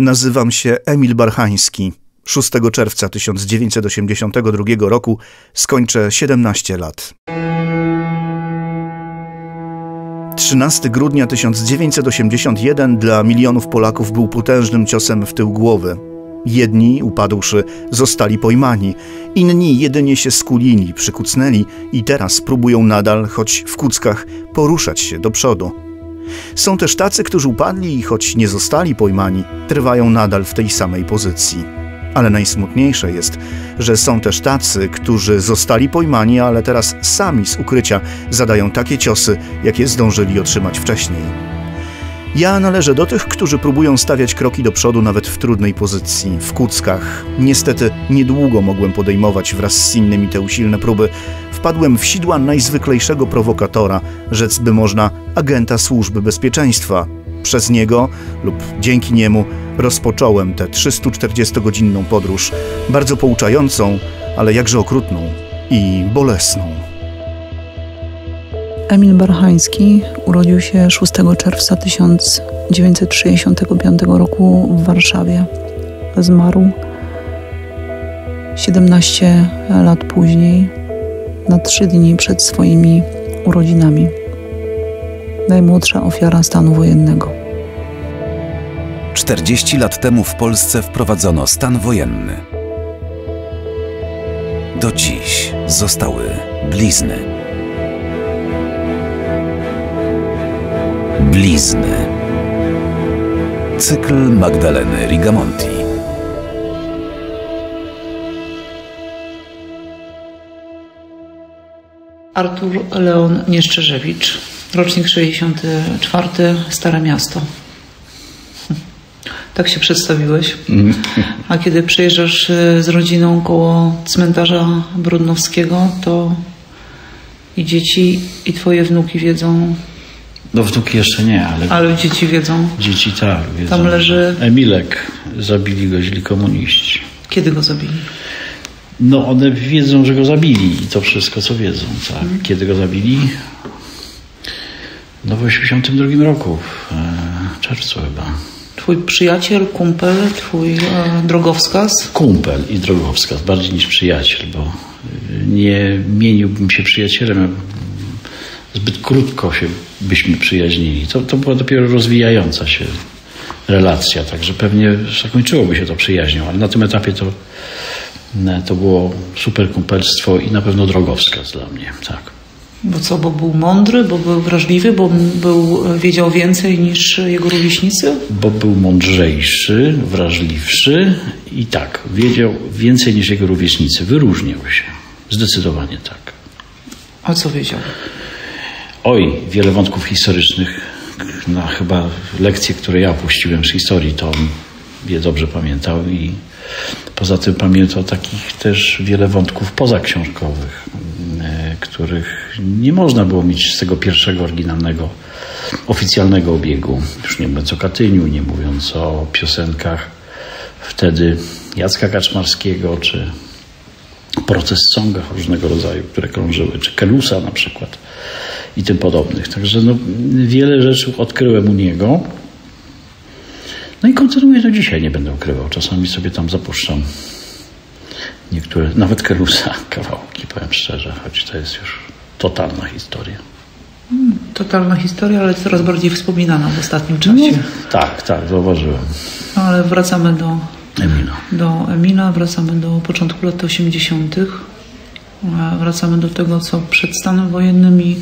Nazywam się Emil Barchański. 6 czerwca 1982 roku skończę 17 lat. 13 grudnia 1981 dla milionów Polaków był potężnym ciosem w tył głowy. Jedni, upadłszy, zostali pojmani, inni jedynie się skulili, przykucnęli i teraz próbują nadal, choć w kuckach, poruszać się do przodu. Są też tacy, którzy upadli i choć nie zostali pojmani, trwają nadal w tej samej pozycji. Ale najsmutniejsze jest, że są też tacy, którzy zostali pojmani, ale teraz sami z ukrycia zadają takie ciosy, jakie zdążyli otrzymać wcześniej. Ja należę do tych, którzy próbują stawiać kroki do przodu nawet w trudnej pozycji, w kuckach. Niestety niedługo mogłem podejmować wraz z innymi te usilne próby. Wpadłem w sidła najzwyklejszego prowokatora, rzec by można agenta służby bezpieczeństwa. Przez niego lub dzięki niemu rozpocząłem tę 340-godzinną podróż, bardzo pouczającą, ale jakże okrutną i bolesną. Emil Barchański urodził się 6 czerwca 1965 roku w Warszawie. Zmarł 17 lat później, na trzy dni przed swoimi urodzinami. Najmłodsza ofiara stanu wojennego. 40 lat temu w Polsce wprowadzono stan wojenny. Do dziś zostały blizny. Blizny. Cykl Magdaleny Rigamonti. Artur Leon Nieszczerzewicz, rocznik 64, Stare Miasto. Tak się przedstawiłeś. A kiedy przejeżdżasz e, z rodziną koło cmentarza Brudnowskiego, to i dzieci, i twoje wnuki wiedzą, No wnuki jeszcze nie, ale, ale dzieci wiedzą, dzieci tak. Wiedzą, Tam leży- Emilek, zabili go źli komuniści. kiedy go zabili. No one wiedzą, że go zabili i to wszystko, co wiedzą. Tak. Kiedy go zabili? No w 82 roku, w e, czerwcu chyba. Twój przyjaciel, kumpel, twój e, drogowskaz. Kumpel i drogowskaz, bardziej niż przyjaciel, bo y, nie mieniłbym się przyjacielem, zbyt krótko się byśmy przyjaźnili. To, to była dopiero rozwijająca się relacja, także pewnie zakończyłoby się to przyjaźnią, ale na tym etapie to, to było super kumpelstwo i na pewno drogowskaz dla mnie, tak. Bo co, bo był mądry, bo był wrażliwy, bo był, wiedział więcej niż jego rówieśnicy? Bo był mądrzejszy, wrażliwszy i tak, wiedział więcej niż jego rówieśnicy, wyróżniał się. Zdecydowanie tak. A co wiedział? Oj, wiele wątków historycznych. Na chyba lekcje, które ja opuściłem z historii, to on je dobrze pamiętał i poza tym pamiętał takich też wiele wątków pozaksiążkowych, e, których nie można było mieć z tego pierwszego, oryginalnego, oficjalnego obiegu. Już nie mówiąc o Katyniu, nie mówiąc o piosenkach wtedy Jacka Kaczmarskiego, czy proces songach różnego rodzaju, które krążyły, czy Kelusa na przykład i tym podobnych. Także no, wiele rzeczy odkryłem u niego. No i kontynuuję to dzisiaj, nie będę ukrywał. Czasami sobie tam zapuszczam niektóre, nawet Kelusa kawałki, powiem szczerze, choć to jest już totalna historia. Totalna historia, ale coraz bardziej wspominana w ostatnim czasie. Tak, tak, zauważyłem. No, ale wracamy do, Emila. do Emila, wracamy do początku lat 80. E, Wracamy do tego, co przed stanem wojennym i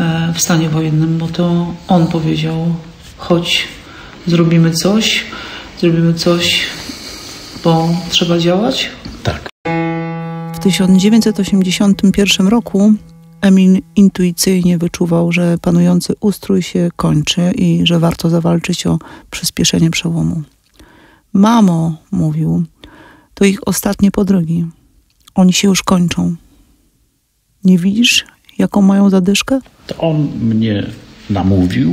e, w stanie wojennym, bo to on powiedział: chodź, zrobimy coś, zrobimy coś, bo trzeba działać. Tak. W 1981 roku Emil intuicyjnie wyczuwał, że panujący ustrój się kończy i że warto zawalczyć o przyspieszenie przełomu. Mamo, mówił, to ich ostatnie podrygi. Oni się już kończą. Nie widzisz, jaką mają zadyszkę? To on mnie namówił,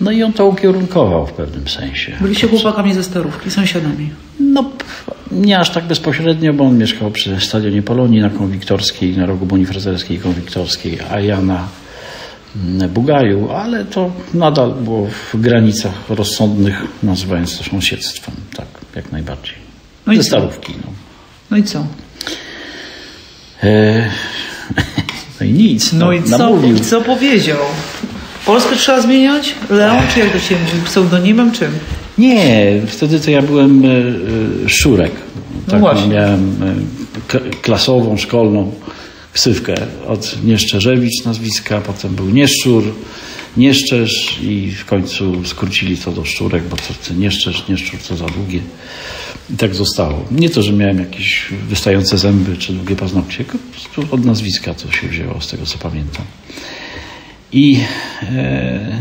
no i on to ukierunkował w pewnym sensie. Byliście chłopakami ze starówki, sąsiadami. No, nie aż tak bezpośrednio, bo on mieszkał przy stadionie Polonii na Konwiktorskiej, na rogu Bonifracerskiej i Konwiktorskiej, a ja na mm, Bugaju, ale to nadal było w granicach rozsądnych, nazywając to sąsiedztwem, tak, jak najbardziej. No i Ze co? starówki, no. No i co? E, no i nic. No i co, namówił. co powiedział? Polskę trzeba zmieniać? Leon, czy jak to się mówi? Pseudonimem czym? Nie, wtedy to ja byłem e, Szurek. No właśnie. Miałem e, klasową, szkolną ksywkę od Nieszczerzewicz nazwiska, potem był Nieszczur, Nieszczerz i w końcu skrócili to do Szczurek, bo to, Nieszczerz, Nieszczur to za długie. I tak zostało. Nie to, że miałem jakieś wystające zęby czy długie paznokcie, tylko od nazwiska to się wzięło, z tego co pamiętam. I e,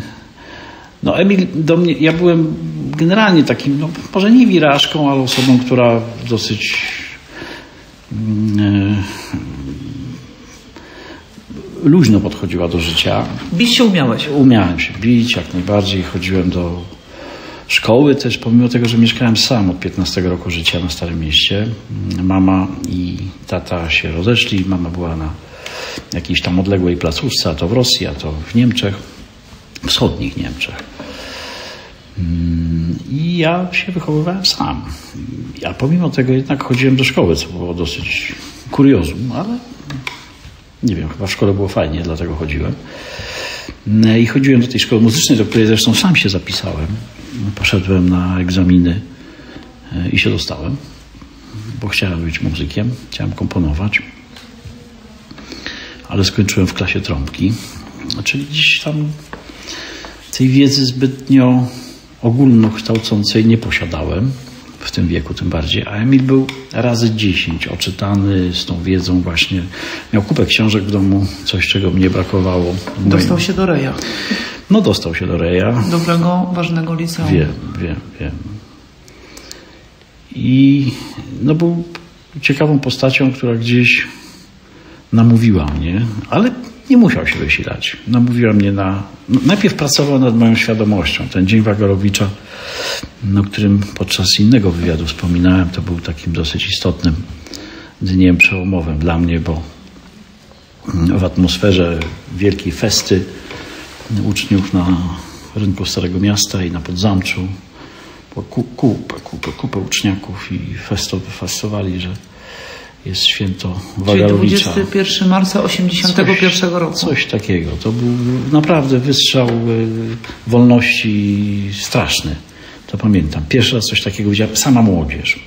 no Emil do mnie, ja byłem generalnie takim, no może nie wirażką, ale osobą, która dosyć mm, e, luźno podchodziła do życia. Bić się umiałeś. Umiałem się bić jak najbardziej, chodziłem do szkoły też, pomimo tego, że mieszkałem sam od 15 roku życia na Starym Mieście. Mama i tata się rozeszli, mama była na jakiejś tam odległej placówce, a to w Rosji, a to w Niemczech, wschodnich Niemczech. Mm, I ja się wychowywałem sam. Ja pomimo tego jednak chodziłem do szkoły, co było dosyć kuriozum, ale nie wiem, chyba w szkole było fajnie, dlatego chodziłem. No I chodziłem do tej szkoły muzycznej, do której zresztą sam się zapisałem. Poszedłem na egzaminy e, i się dostałem, bo chciałem być muzykiem, chciałem komponować. Ale skończyłem w klasie trąbki, czyli gdzieś tam tej wiedzy zbytnio ogólnokształcącej nie posiadałem w tym wieku tym bardziej, a Emil był razy dziesięć oczytany z tą wiedzą właśnie. Miał kupę książek w domu, coś czego mnie brakowało. Dostał się do Reja. No dostał się do Reja. Dobrego, ważnego liceum. Wiem, wiem, wiem. I no był ciekawą postacią, która gdzieś namówiła mnie, ale nie musiał się wysilać. Namówiła mnie na... Najpierw pracował nad moją świadomością. Ten dzień Wagarowicza, o którym podczas innego wywiadu wspominałem, to był takim dosyć istotnym dniem przełomowym dla mnie, bo w atmosferze wielkiej festy uczniów na rynku Starego Miasta i na Podzamczu. Kupę, kupę, kupę uczniaków i festo, festowali, że jest święto Czyli Wagarowicza. 21 marca 81 roku. Coś takiego. To był naprawdę wystrzał y, wolności straszny. To pamiętam. Pierwszy raz coś takiego widziałem. Sama młodzież.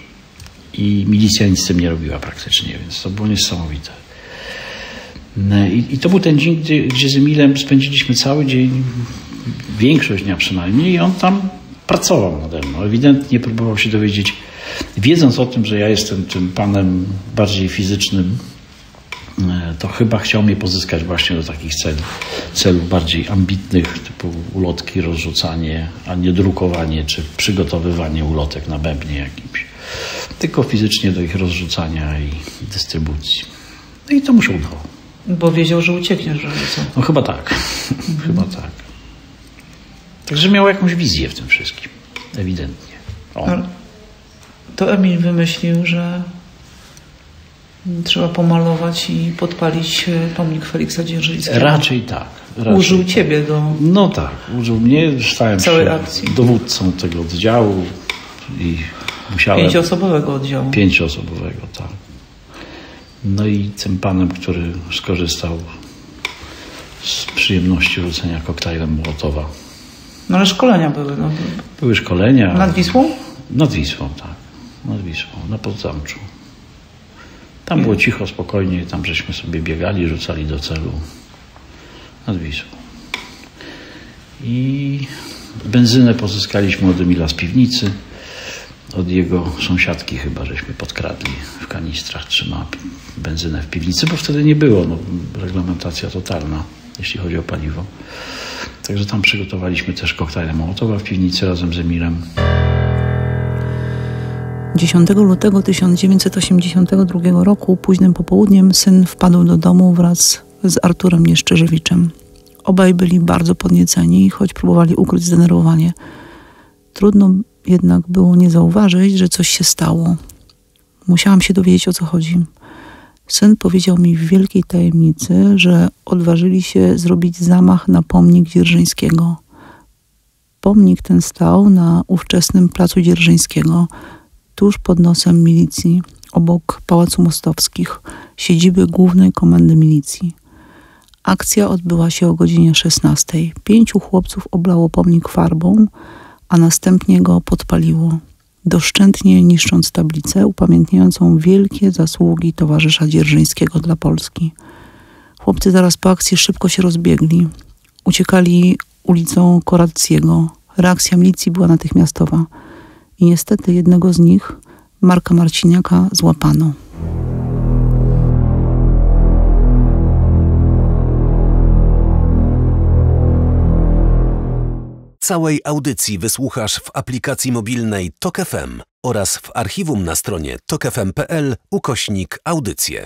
I milicja nic z tym nie robiła praktycznie, więc to było niesamowite. No I, I to był ten dzień, gdzie, gdzie z Emilem spędziliśmy cały dzień, większość dnia przynajmniej, i on tam pracował nade mną. Ewidentnie próbował się dowiedzieć, wiedząc o tym, że ja jestem tym panem bardziej fizycznym, e, to chyba chciał mnie pozyskać właśnie do takich celów, celów bardziej ambitnych, typu ulotki, rozrzucanie, a nie drukowanie czy przygotowywanie ulotek na bębnie jakimś. Tylko fizycznie do ich rozrzucania i dystrybucji. No i to mu się udało. Bo wiedział, że uciekniesz, że co? No chyba tak. chyba tak. Także miał jakąś wizję w tym wszystkim. Ewidentnie. On. To Emil wymyślił, że trzeba pomalować i podpalić e, pomnik Feliksa Dzierżyńskiego. Raczej tak. Raczej Użył tak. ciebie do... No tak, użył mnie, stałem Całej się akcji. dowódcą tego oddziału i musiałem... Pięcioosobowego oddziału. Pięcioosobowego, tak. No i tym panem, który skorzystał z przyjemności rzucenia koktajlem Mołotowa. No ale szkolenia były. No. Były szkolenia. Nad Wisłą? Nad Wisłą, tak. Nad Wisłą, na Podzamczu. Tam było cicho, spokojnie, tam żeśmy sobie biegali, rzucali do celu. Nad Wisłą. I benzynę pozyskaliśmy od Emila z piwnicy. Od jego sąsiadki chyba żeśmy podkradli w kanistrach, trzyma benzynę w piwnicy, bo wtedy nie było no, reglamentacja totalna, jeśli chodzi o paliwo. Także tam przygotowaliśmy też koktajle Mołotowa w piwnicy razem z Emilem. 10 lutego 1982 roku, późnym popołudniem, syn wpadł do domu wraz z Arturem Nieszczerzewiczem. Obaj byli bardzo podnieceni, choć próbowali ukryć zdenerwowanie. Trudno jednak było nie zauważyć, że coś się stało. Musiałam się dowiedzieć, o co chodzi. Syn powiedział mi w wielkiej tajemnicy, że odważyli się zrobić zamach na pomnik Dzierżyńskiego. Pomnik ten stał na ówczesnym placu Dzierżyńskiego, tuż pod nosem milicji, obok Pałacu Mostowskich, siedziby Głównej Komendy Milicji. Akcja odbyła się o godzinie 16. Pięciu chłopców oblało pomnik farbą, a następnie go podpaliło, doszczętnie niszcząc tablicę upamiętniającą wielkie zasługi towarzysza Dzierżyńskiego dla Polski. Chłopcy zaraz po akcji szybko się rozbiegli. Uciekali ulicą Korackiego. Reakcja milicji była natychmiastowa i niestety jednego z nich, Marka Marciniaka, złapano. Całej audycji wysłuchasz w aplikacji mobilnej Tok FM oraz w archiwum na stronie tokefm.pl ukośnik audycje.